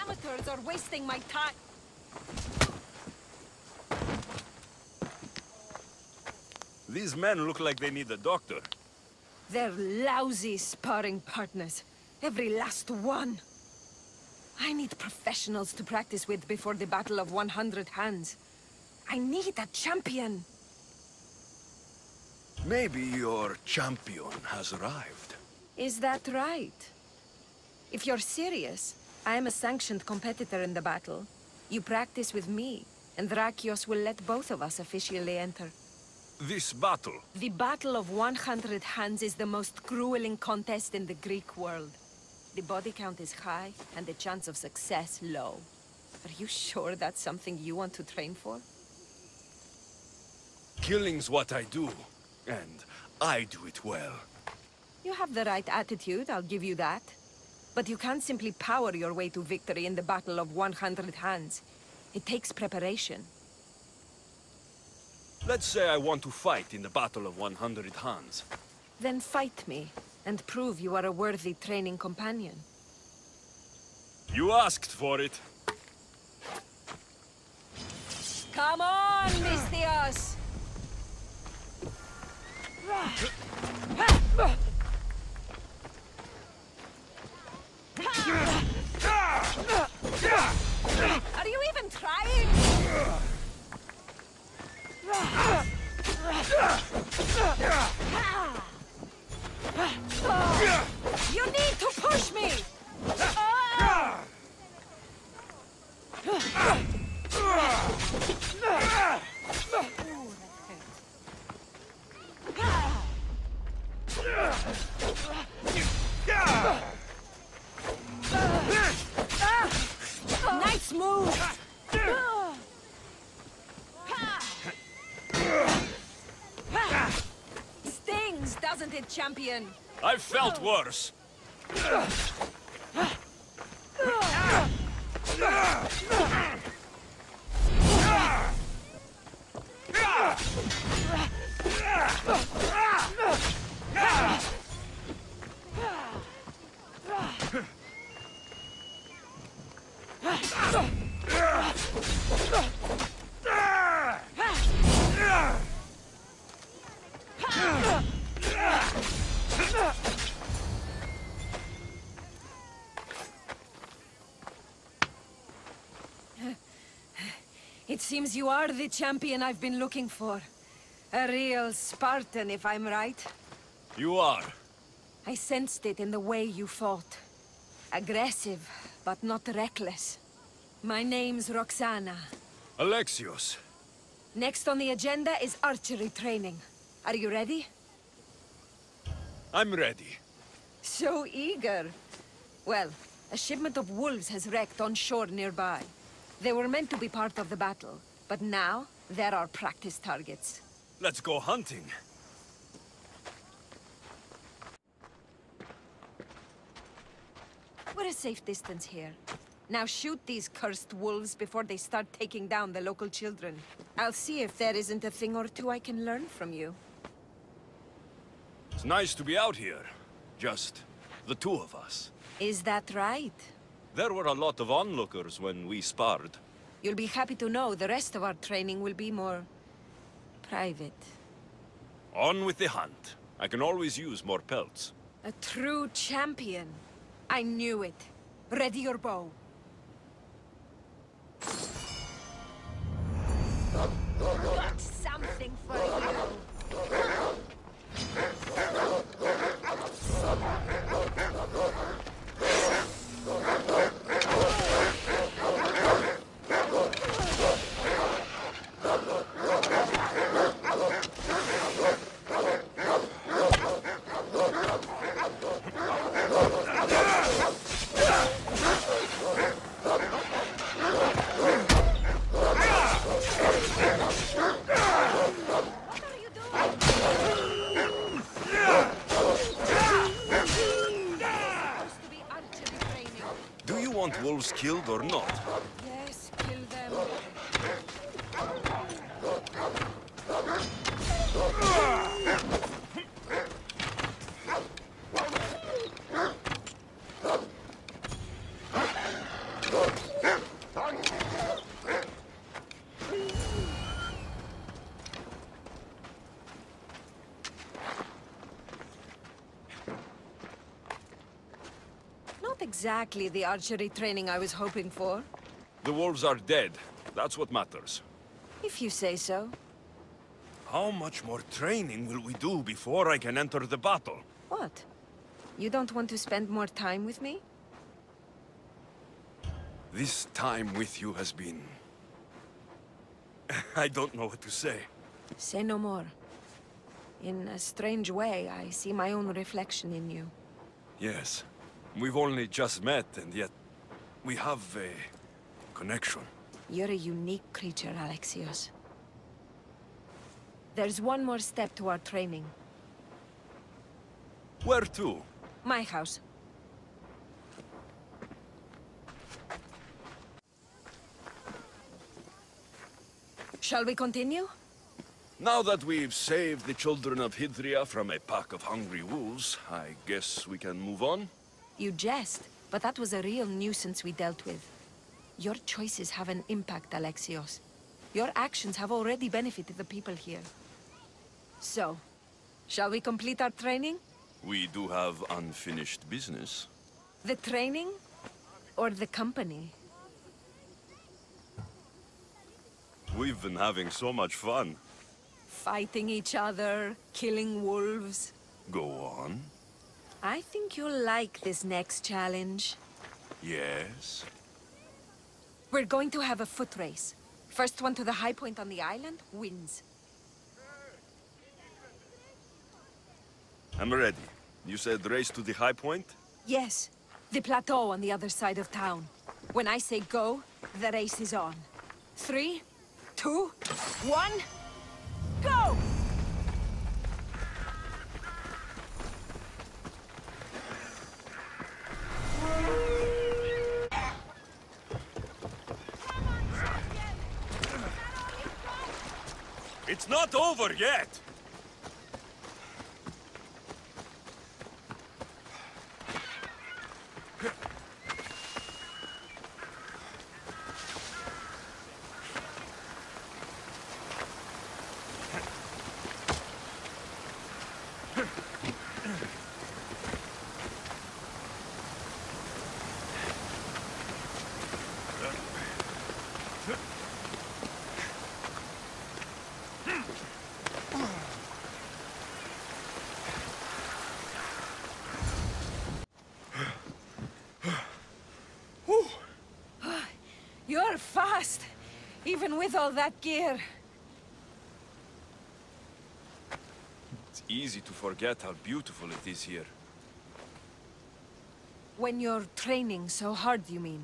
amateurs are wasting my time. These men look like they need a doctor. They're lousy sparring partners. Every last one. I need professionals to practice with before the Battle of 100 Hands. I need a champion. Maybe your champion has arrived. Is that right? If you're serious, I am a sanctioned competitor in the battle. You practice with me, and Drakios will let both of us officially enter. This battle, The Battle of 100 Hands is the most grueling contest in the Greek world. The body count is high, and the chance of success low. Are you sure that's something you want to train for? killing's what I do, and I do it well. You have the right attitude, I'll give you that. But you can't simply power your way to victory in the Battle of 100 Hands. It takes preparation. Let's say I want to fight in the Battle of 100 Hands. Then fight me, and prove you are a worthy training companion. You asked for it. Come on, Misthios! Are you even trying? You need to push me! Nice move! Doesn't it, champion? I've felt worse. Seems you are the champion I've been looking for. A real Spartan, if I'm right. You are. I sensed it in the way you fought. Aggressive, but not reckless. My name's Roxana. Alexios. Next on the agenda is archery training. Are you ready? I'm ready. So eager. Well, a shipment of wolves has wrecked on shore nearby. They were meant to be part of the battle, but now they're our practice targets. Let's go hunting. We're a safe distance here. Now shoot these cursed wolves before they start taking down the local children. I'll see if there isn't a thing or two I can learn from you. It's nice to be out here. Just the two of us. Is that right? There were a lot of onlookers when we sparred. You'll be happy to know the rest of our training will be more... private. On with the hunt. I can always use more pelts. A true champion. I knew it. Ready your bow. Got something for you. What are you doing? Supposed to be archery training. Do you want wolves killed or not? Yes, kill them. Exactly the archery training I was hoping for. The wolves are dead. That's what matters. If you say so. How much more training will we do before I can enter the battle? What? You don't want to spend more time with me? This time with you has been... I don't know what to say. Say no more. In a strange way, I see my own reflection in you. Yes. We've only just met, and yet... We have a... connection. You're a unique creature, Alexios. There's one more step to our training. Where to? My house. Shall we continue? Now that we've saved the children of Hydrea from a pack of hungry wolves, I guess we can move on? You jest, but that was a real nuisance we dealt with. Your choices have an impact, Alexios. Your actions have already benefited the people here. So, shall we complete our training? We do have unfinished business. The training? Or the company? We've been having so much fun. Fighting each other, killing wolves. Go on. I think you'll like this next challenge. Yes? We're going to have a foot race. First one to the high point on the island wins. I'm ready. You said race to the high point? Yes, the plateau on the other side of town. When I say go, the race is on. Three, two, one, go! It's not over yet! You're fast, even with all that gear. It's easy to forget how beautiful it is here. When you're training so hard, you mean?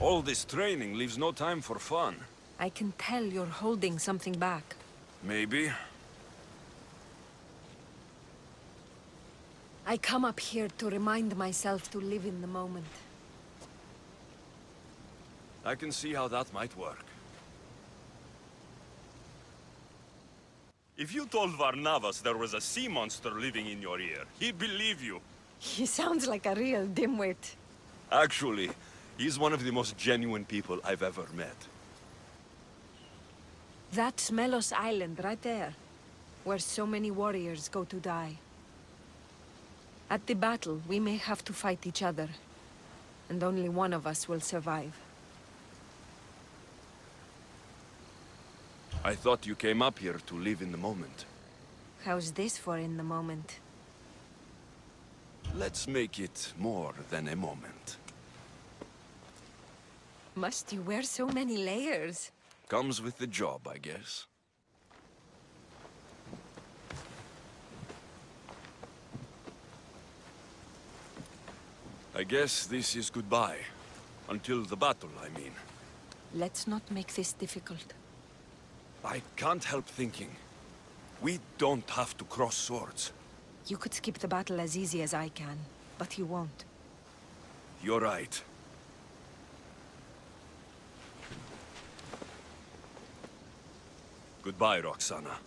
All this training leaves no time for fun. I can tell you're holding something back. Maybe. I come up here to remind myself to live in the moment. I can see how that might work. If you told Barnabas there was a sea monster living in your ear, he'd believe you. He sounds like a real dimwit. Actually, he's one of the most genuine people I've ever met. That's Melos Island, right there. Where so many warriors go to die. At the battle, we may have to fight each other. And only one of us will survive. I thought you came up here to live in the moment. How's this for in the moment? Let's make it more than a moment. Must you wear so many layers? Comes with the job, I guess. I guess this is goodbye. Until the battle, I mean. Let's not make this difficult. I can't help thinking. We don't have to cross swords. You could skip the battle as easy as I can, but you won't. You're right. Goodbye, Roxana.